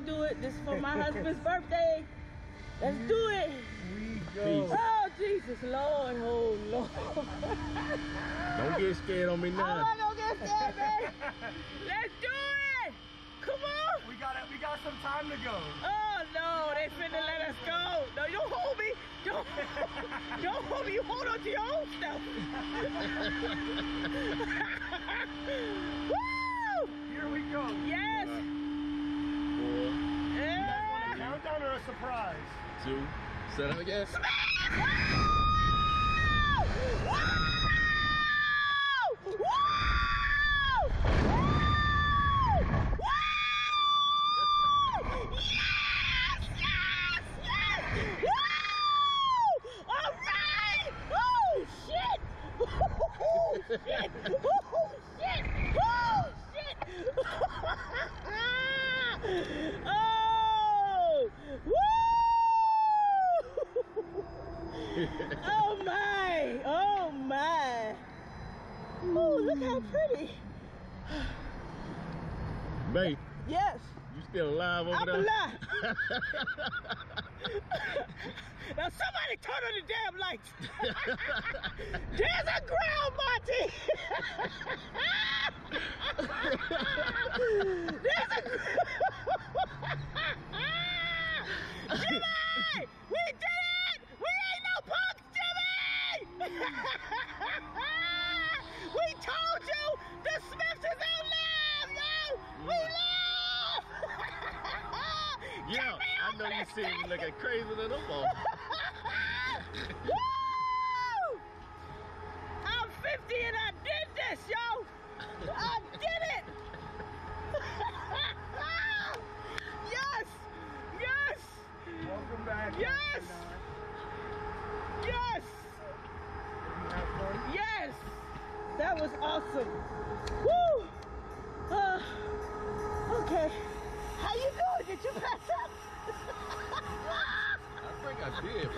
gonna do it. This is for my husband's birthday. Let's do it. We Peace. go. Oh, Jesus, Lord, oh, Lord. Don't get scared on me I'm now. not get scared, man. Let's do it. Come on. We got it. We got some time to go. Oh, no, they finna let us go. No, don't hold me. Don't, don't hold me. You hold on to your own stuff. Woo! Here we go. Yes. Four, Yeah. Countdown or a surprise? Two, set up again. Oh! oh my! Oh my! Oh, look how pretty! Babe, Yes, you still alive over I'm there? alive. now somebody turn on the damn lights. There's a ground, Monty. There's a. Jimmy, we did it. We ain't no punks, Jimmy. we told you the Smiths is on live, yo. We mm. live. Yeah, I know you see me looking crazy than them all. Woo! I'm 50 and I did this, yo! I did it! yes! Yes! Welcome back. Yes! Yes! was awesome. Woo! Uh, okay. How you doing? Did you pass up? I think I did.